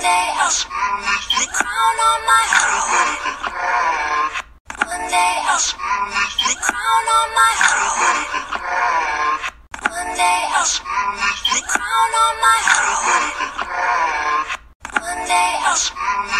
day I'll the crown on my head. One day I'll the crown on my head. One day I'll the crown on my head. One day I'll the.